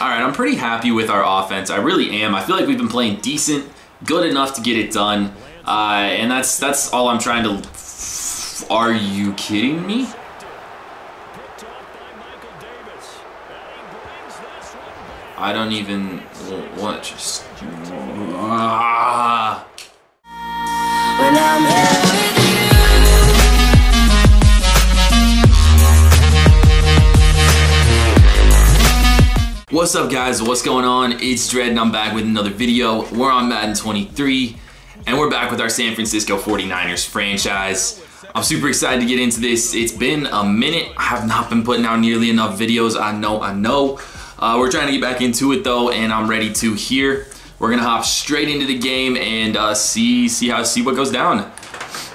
All right, I'm pretty happy with our offense. I really am. I feel like we've been playing decent, good enough to get it done, uh, and that's that's all I'm trying to. Are you kidding me? I don't even what just. Ah. What's up guys, what's going on? It's Dredd and I'm back with another video. We're on Madden 23 and we're back with our San Francisco 49ers franchise. I'm super excited to get into this. It's been a minute. I have not been putting out nearly enough videos. I know, I know. Uh, we're trying to get back into it though and I'm ready to here. We're gonna hop straight into the game and uh, see, see, how, see what goes down.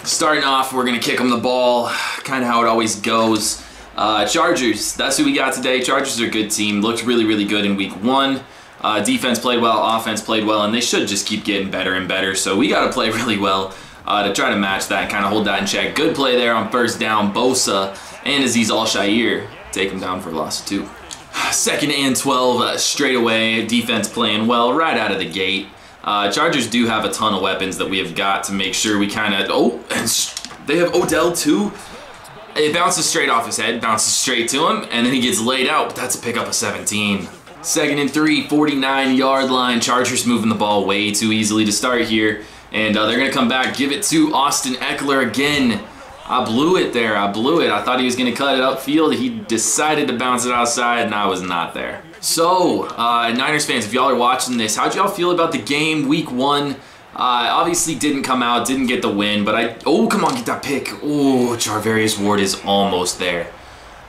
Starting off, we're gonna kick them the ball, kind of how it always goes. Uh, Chargers, that's who we got today. Chargers are a good team. Looked really, really good in week one. Uh, defense played well, offense played well, and they should just keep getting better and better. So we got to play really well uh, to try to match that, kind of hold that in check. Good play there on first down. Bosa and Azeez Al-Shaair take him down for loss of two. Second and 12 uh, straight away. Defense playing well right out of the gate. Uh, Chargers do have a ton of weapons that we have got to make sure we kind of... Oh, and they have Odell too. It bounces straight off his head, bounces straight to him, and then he gets laid out, but that's a pickup of 17. Second and three, 49 yard line. Chargers moving the ball way too easily to start here. And uh, they're going to come back, give it to Austin Ekeler again. I blew it there. I blew it. I thought he was going to cut it upfield. He decided to bounce it outside, and I was not there. So, uh, Niners fans, if y'all are watching this, how'd y'all feel about the game week one? Uh, obviously didn't come out, didn't get the win, but I, oh, come on, get that pick. Oh, Charvarius Ward is almost there.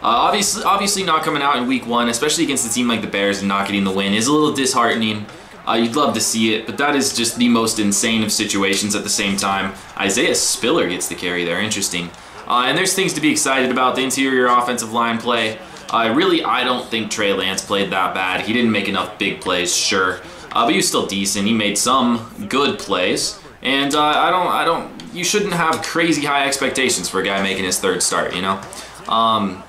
Uh, obviously, obviously not coming out in week one, especially against a team like the Bears and not getting the win is a little disheartening. Uh, you'd love to see it, but that is just the most insane of situations at the same time. Isaiah Spiller gets the carry there, interesting. Uh, and there's things to be excited about, the interior offensive line play. Uh, really, I don't think Trey Lance played that bad. He didn't make enough big plays, sure. Uh, but he was still decent. He made some good plays, and uh, I don't, I don't. You shouldn't have crazy high expectations for a guy making his third start. You know, um,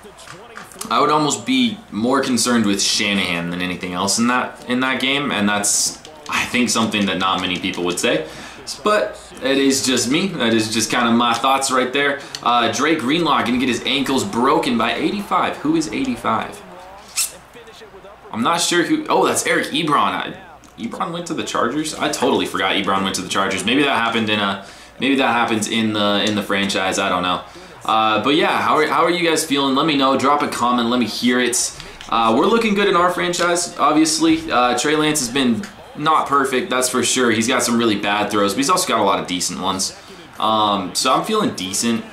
I would almost be more concerned with Shanahan than anything else in that in that game, and that's I think something that not many people would say. But it is just me. That is just kind of my thoughts right there. Uh, Drake Greenlaw gonna get his ankles broken by 85. Who is 85? I'm not sure who. Oh, that's Eric Ebron. I, Ebron went to the Chargers. I totally forgot Ebron went to the Chargers. Maybe that happened in a maybe that happens in the in the franchise. I don't know. Uh, but yeah, how are, how are you guys feeling? Let me know. Drop a comment. Let me hear it. Uh, we're looking good in our franchise, obviously. Uh, Trey Lance has been not perfect, that's for sure. He's got some really bad throws, but he's also got a lot of decent ones. Um, so I'm feeling decent.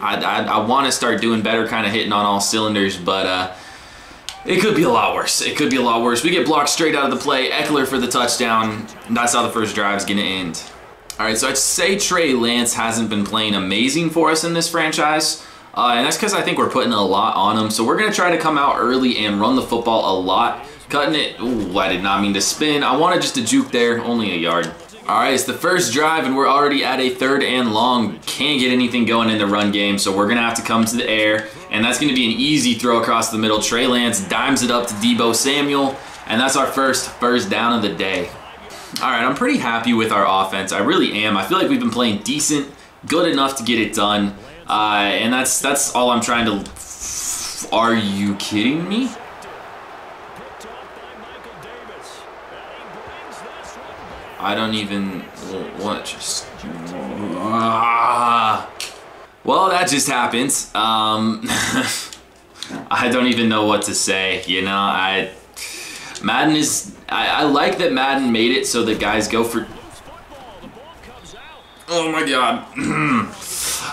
I, I, I want to start doing better, kind of hitting on all cylinders, but uh, it could be a lot worse. It could be a lot worse. We get blocked straight out of the play. Ekeler for the touchdown. That's how the first drive is going to end. All right, so I'd say Trey Lance hasn't been playing amazing for us in this franchise. Uh, and that's because I think we're putting a lot on him. So we're going to try to come out early and run the football a lot. Cutting it. Ooh, I did not mean to spin. I wanted just to juke there. Only a yard. All right, it's the first drive, and we're already at a third and long. Can't get anything going in the run game, so we're going to have to come to the air and that's going to be an easy throw across the middle. Trey Lance dimes it up to Deebo Samuel, and that's our first first down of the day. All right, I'm pretty happy with our offense. I really am. I feel like we've been playing decent, good enough to get it done, uh, and that's that's all I'm trying to. Are you kidding me? I don't even what just. Ah. Well, that just happened. Um, I don't even know what to say. You know, I Madden is. I, I like that Madden made it so the guys go for. Oh my god.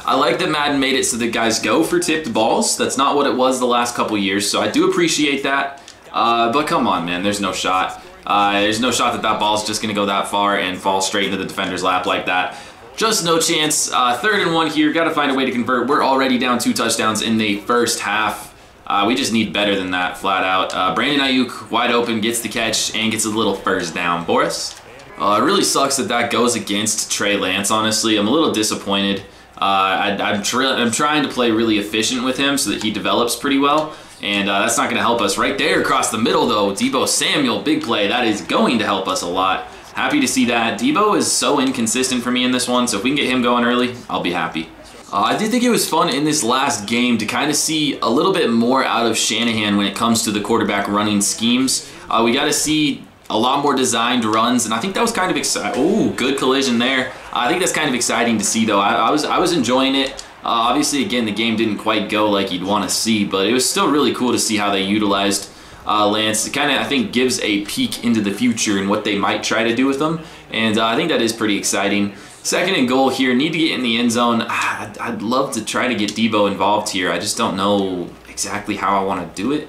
I like that Madden made it so the guys go for tipped balls. That's not what it was the last couple years, so I do appreciate that. Uh, but come on, man, there's no shot. Uh, there's no shot that that ball's just going to go that far and fall straight into the defender's lap like that. Just no chance. Uh, third and one here. Got to find a way to convert. We're already down two touchdowns in the first half. Uh, we just need better than that, flat out. Uh, Brandon Aiyuk, wide open, gets the catch and gets a little first down. Boris? Uh, it really sucks that that goes against Trey Lance, honestly. I'm a little disappointed. Uh, I, am I'm trying to play really efficient with him so that he develops pretty well. And uh, that's not going to help us. Right there across the middle, though, Deebo Samuel, big play. That is going to help us a lot. Happy to see that. Deebo is so inconsistent for me in this one, so if we can get him going early, I'll be happy. Uh, I did think it was fun in this last game to kind of see a little bit more out of Shanahan when it comes to the quarterback running schemes. Uh, we got to see a lot more designed runs, and I think that was kind of exciting. Oh, good collision there. I think that's kind of exciting to see, though. I, I was I was enjoying it. Uh, obviously, again, the game didn't quite go like you'd want to see, but it was still really cool to see how they utilized uh, Lance. It kind of, I think, gives a peek into the future and what they might try to do with them, and uh, I think that is pretty exciting. Second and goal here. Need to get in the end zone. I'd, I'd love to try to get Deebo involved here. I just don't know exactly how I want to do it.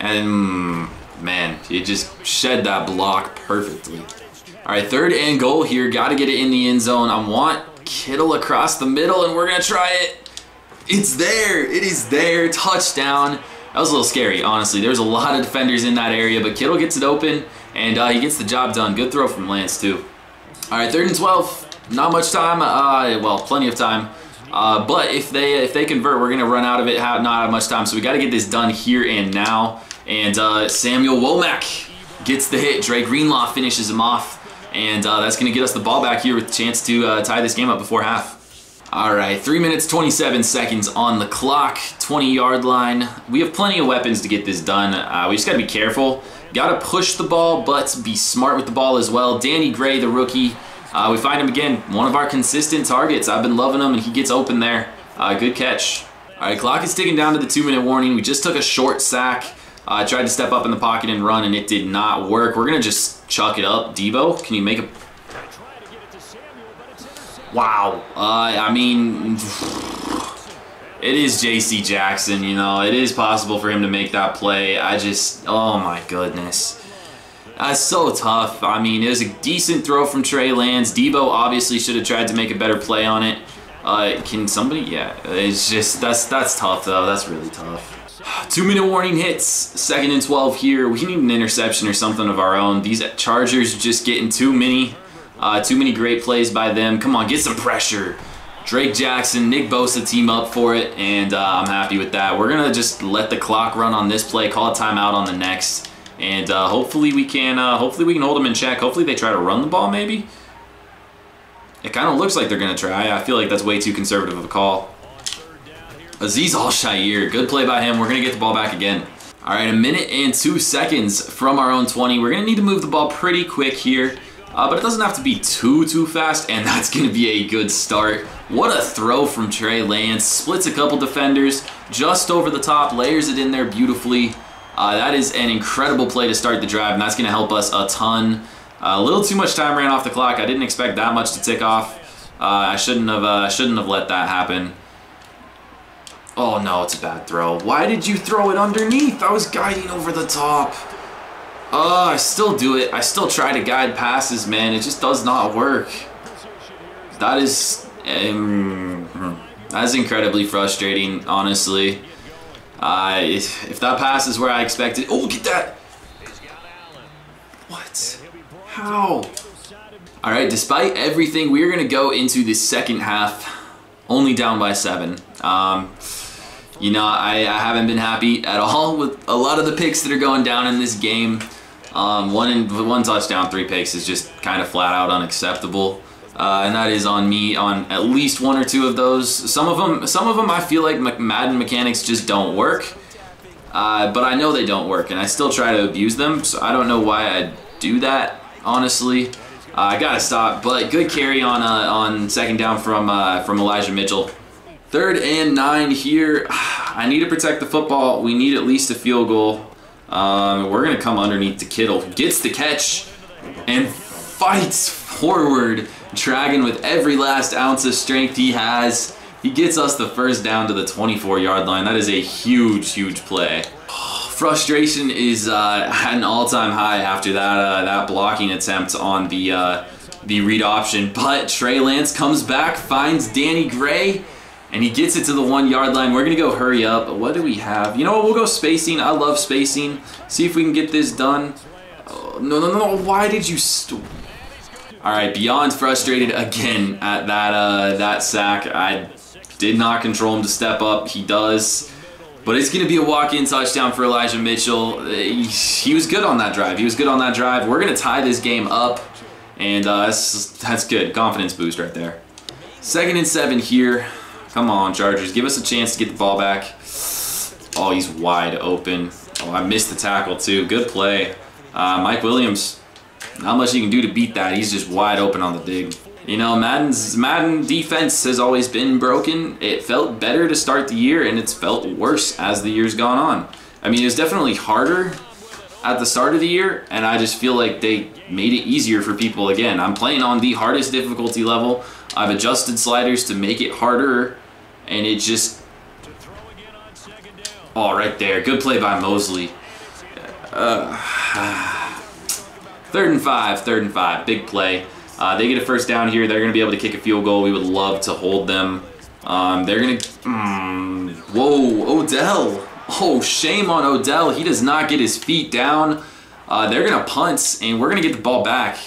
And man, it just shed that block perfectly. All right, third and goal here. Got to get it in the end zone. I want Kittle across the middle, and we're going to try it. It's there. It is there. Touchdown. That was a little scary, honestly. There's a lot of defenders in that area, but Kittle gets it open, and uh, he gets the job done. Good throw from Lance, too. All right, third and 12. Not much time. Uh, well, plenty of time. Uh, but if they if they convert, we're gonna run out of it. Have not have much time, so we got to get this done here and now. And uh, Samuel Womack gets the hit. Dre Greenlaw finishes him off, and uh, that's gonna get us the ball back here with a chance to uh, tie this game up before half. All right, three minutes 27 seconds on the clock, 20 yard line. We have plenty of weapons to get this done. Uh, we just gotta be careful. Gotta push the ball, but be smart with the ball as well. Danny Gray, the rookie. Uh, we find him again, one of our consistent targets. I've been loving him, and he gets open there. Uh, good catch. All right, clock is ticking down to the two-minute warning. We just took a short sack. Uh, tried to step up in the pocket and run, and it did not work. We're going to just chuck it up. Deebo, can you make a... Wow. Uh, I mean... It is J.C. Jackson, you know. It is possible for him to make that play. I just... Oh, my goodness. That's so tough. I mean, it was a decent throw from Trey Lance. Deebo obviously should have tried to make a better play on it. Uh, can somebody? Yeah, it's just that's that's tough though. That's really tough. Two minute warning hits. Second and 12 here. We need an interception or something of our own. These Chargers just getting too many, uh, too many great plays by them. Come on, get some pressure. Drake Jackson, Nick Bosa team up for it, and uh, I'm happy with that. We're gonna just let the clock run on this play. Call a timeout on the next and uh, hopefully we can uh, hopefully we can hold them in check. Hopefully they try to run the ball maybe. It kind of looks like they're going to try. I feel like that's way too conservative of a call. Azeez Al-Shaair, good play by him. We're going to get the ball back again. All right, a minute and two seconds from our own 20. We're going to need to move the ball pretty quick here, uh, but it doesn't have to be too, too fast, and that's going to be a good start. What a throw from Trey Lance. Splits a couple defenders just over the top, layers it in there beautifully. Uh, that is an incredible play to start the drive, and that's going to help us a ton. Uh, a little too much time ran off the clock. I didn't expect that much to tick off. Uh, I shouldn't have uh, shouldn't have let that happen. Oh no, it's a bad throw. Why did you throw it underneath? I was guiding over the top. Oh, I still do it. I still try to guide passes, man. It just does not work. That is, um, that is incredibly frustrating, honestly. Uh, if, if that pass is where I expected, oh, get that! What? How? All right, despite everything, we're gonna go into the second half only down by seven. Um, you know, I, I, haven't been happy at all with a lot of the picks that are going down in this game. Um, one in, one touchdown, three picks is just kind of flat out unacceptable. Uh, and that is on me on at least one or two of those. Some of them, some of them, I feel like Madden mechanics just don't work. Uh, but I know they don't work, and I still try to abuse them. So I don't know why I do that. Honestly, uh, I gotta stop. But good carry on uh, on second down from uh, from Elijah Mitchell. Third and nine here. I need to protect the football. We need at least a field goal. Um, we're gonna come underneath to Kittle. Gets the catch and fights forward Dragon with every last ounce of strength he has. He gets us the first down to the 24 yard line. That is a huge, huge play. Frustration is uh, at an all-time high after that uh, that blocking attempt on the uh, the read option. But Trey Lance comes back, finds Danny Gray, and he gets it to the one yard line. We're gonna go hurry up. What do we have? You know what? We'll go spacing. I love spacing. See if we can get this done. Oh, no, no, no. Why did you? All right, beyond frustrated again at that uh, that sack. I did not control him to step up. He does. But it's going to be a walk-in touchdown for Elijah Mitchell. He was good on that drive. He was good on that drive. We're going to tie this game up, and uh, that's, that's good. Confidence boost right there. Second and seven here. Come on, Chargers. Give us a chance to get the ball back. Oh, he's wide open. Oh, I missed the tackle, too. Good play. Uh, Mike Williams, not much you can do to beat that. He's just wide open on the dig. You know, Madden's Madden defense has always been broken. It felt better to start the year, and it's felt worse as the year's gone on. I mean, it's definitely harder at the start of the year, and I just feel like they made it easier for people again. I'm playing on the hardest difficulty level. I've adjusted sliders to make it harder, and it just... Oh, right there. Good play by Mosley. Uh, third and five, third and five. Big play. Uh, they get a first down here. They're going to be able to kick a field goal. We would love to hold them. Um, they're going to... Mm, whoa, Odell. Oh, shame on Odell. He does not get his feet down. Uh, they're going to punt, and we're going to get the ball back.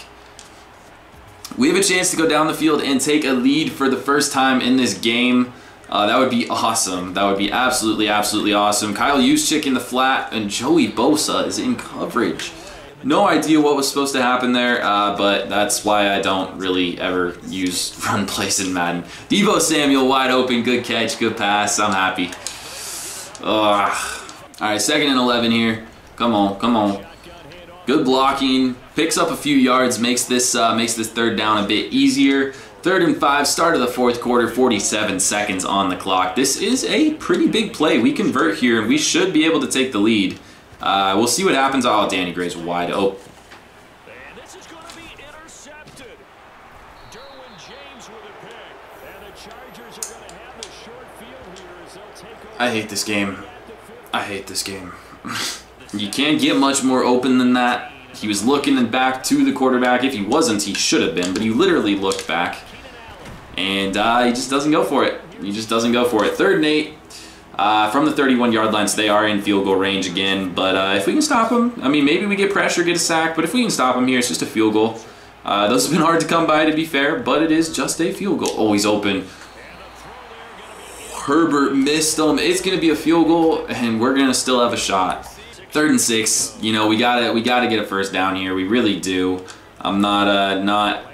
We have a chance to go down the field and take a lead for the first time in this game. Uh, that would be awesome. That would be absolutely, absolutely awesome. Kyle Juszczyk in the flat, and Joey Bosa is in coverage. No idea what was supposed to happen there, uh, but that's why I don't really ever use run plays in Madden. Deebo Samuel wide open, good catch, good pass. I'm happy. Ugh. All right, second and 11 here. Come on, come on. Good blocking, picks up a few yards, makes this uh, makes this third down a bit easier. Third and five, start of the fourth quarter, 47 seconds on the clock. This is a pretty big play. We convert here, and we should be able to take the lead. Uh, we'll see what happens. Oh, Danny Gray's wide open. I hate this game. I hate this game. you can't get much more open than that. He was looking back to the quarterback. If he wasn't, he should have been, but he literally looked back and uh, he just doesn't go for it. He just doesn't go for it. Third and eight. Uh, from the 31 yard line, so they are in field goal range again. But uh, if we can stop them, I mean, maybe we get pressure, get a sack, but if we can stop them here, it's just a field goal. Uh, those have been hard to come by, to be fair, but it is just a field goal. Oh, he's open. Herbert missed them. It's going to be a field goal, and we're going to still have a shot. Third and six. You know, we gotta we gotta get a first down here. We really do. I'm not uh, not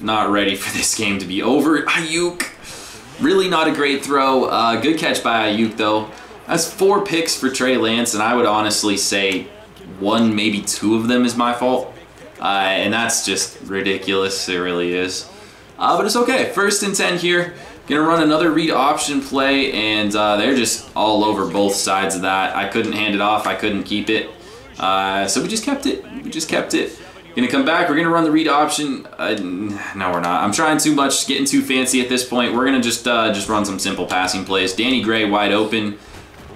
not ready for this game to be over. Aiyuk, really not a great throw. Uh, good catch by Aiyuk, though. That's four picks for Trey Lance, and I would honestly say one, maybe two of them is my fault. Uh, and that's just ridiculous. It really is. Uh, but it's okay. First and 10 here. Gonna run another read option play, and uh, they're just all over both sides of that. I couldn't hand it off. I couldn't keep it. Uh, so we just kept it. We just kept it. Gonna come back, we're gonna run the read option. Uh, no, we're not. I'm trying too much, getting too fancy at this point. We're gonna just uh, just run some simple passing plays. Danny Gray wide open.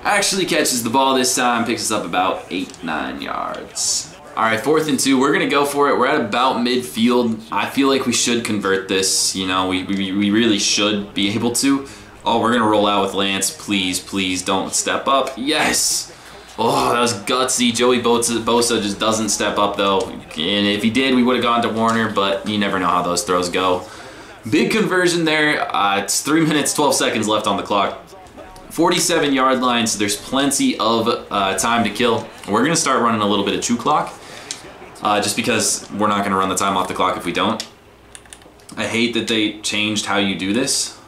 Actually catches the ball this time, picks us up about eight, nine yards. All right, fourth and two, we're gonna go for it. We're at about midfield. I feel like we should convert this. You know, we, we, we really should be able to. Oh, we're gonna roll out with Lance. Please, please don't step up. Yes! Oh, that was gutsy. Joey Bosa, Bosa just doesn't step up, though. And if he did, we would have gone to Warner, but you never know how those throws go. Big conversion there. Uh, it's 3 minutes, 12 seconds left on the clock. 47 yard line, so there's plenty of uh, time to kill. We're going to start running a little bit of chew clock, uh, just because we're not going to run the time off the clock if we don't. I hate that they changed how you do this.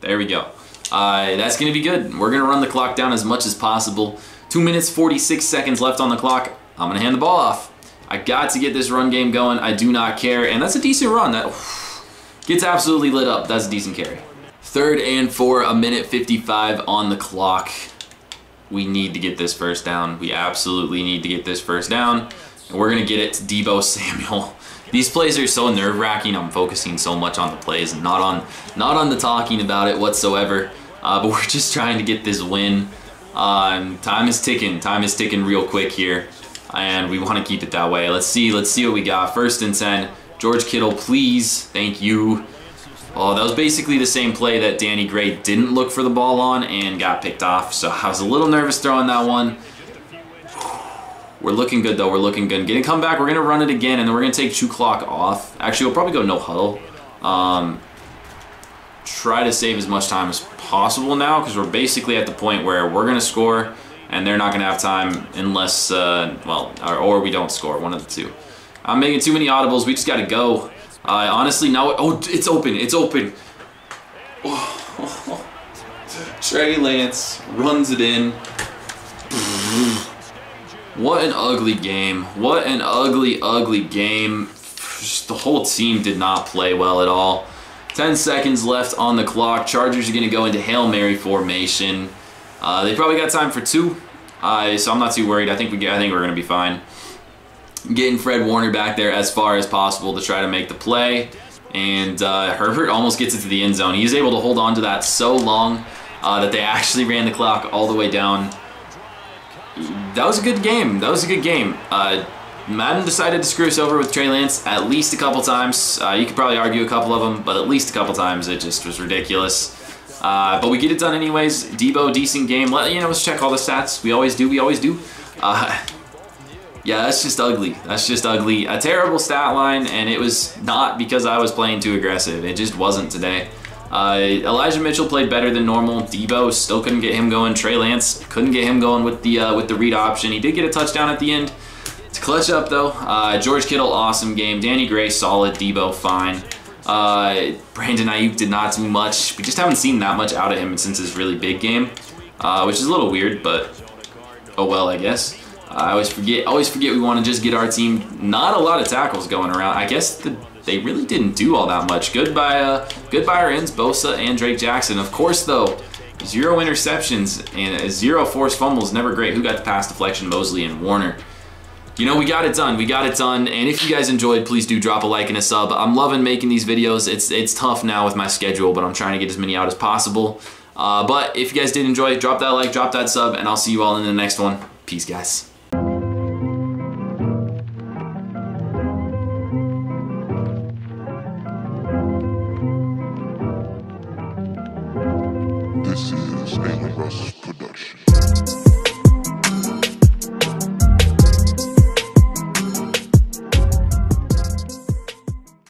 There we go. Uh, that's going to be good. We're going to run the clock down as much as possible. 2 minutes 46 seconds left on the clock. I'm going to hand the ball off. I got to get this run game going. I do not care. And that's a decent run. That gets absolutely lit up. That's a decent carry. Third and four, a minute 55 on the clock. We need to get this first down. We absolutely need to get this first down. And we're going to get it to Deebo Samuel. These plays are so nerve-wracking. I'm focusing so much on the plays and not on not on the talking about it whatsoever. Uh, but we're just trying to get this win. Um, time is ticking. Time is ticking real quick here, and we want to keep it that way. Let's see. Let's see what we got. First and ten. George Kittle, please. Thank you. Oh, that was basically the same play that Danny Gray didn't look for the ball on and got picked off. So I was a little nervous throwing that one. We're looking good though. We're looking good. Getting come back. We're gonna run it again, and then we're gonna take two clock off. Actually, we'll probably go no huddle. Um, try to save as much time as possible now because we're basically at the point where we're to score and they're not to have time unless, uh, well, or, or, we don't score, one of the two. I'm making too many audibles. We just got to go. Uh, honestly, now, oh, it's open. It's open. Trey Lance runs it in. What an ugly game. What an ugly, ugly game. The whole team did not play well at all. 10 seconds left on the clock. Chargers are going to go into Hail Mary formation. Uh, they probably got time for two, uh, so I'm not too worried. I think we get I think we're going to be fine. Getting Fred Warner back there as far as possible to try to make the play. And uh, Herbert almost gets it to the end zone. He's able to hold on to that so long uh, that they actually ran the clock all the way down. That was a good game. That was a good game. Uh, Madden decided to screw us over with Trey Lance at least a couple times. Uh, you could probably argue a couple of them, but at least a couple times it just was ridiculous. Uh, but we get it done anyways. Deebo, decent game. Let you know, let's check all the stats. We always do. We always do. Uh, yeah, that's just ugly. That's just ugly. A terrible stat line, and it was not because I was playing too aggressive. It just wasn't today. Uh, Elijah Mitchell played better than normal. Deebo still couldn't get him going. Trey Lance couldn't get him going with the uh, with the read option. He did get a touchdown at the end. To clutch up though, uh, George Kittle, awesome game. Danny Gray, solid. Deebo fine. Uh, Brandon Aiyuk did not do much. We just haven't seen that much out of him since his really big game, uh, which is a little weird, but oh well, I guess. I always forget. Always forget we want to just get our team. Not a lot of tackles going around. I guess the, they really didn't do all that much. Good by uh, good by our ends, Bosa and Drake Jackson. Of course, though, zero interceptions and zero forced fumbles. Never great. Who got the pass deflection? Mosley and Warner you know, we got it done. We got it done. And if you guys enjoyed, please do drop a like and a sub. I'm loving making these videos. It's it's tough now with my schedule, but I'm trying to get as many out as possible. Uh, but if you guys did enjoy, drop that like, drop that sub, and I'll see you all in the next one. Peace, guys.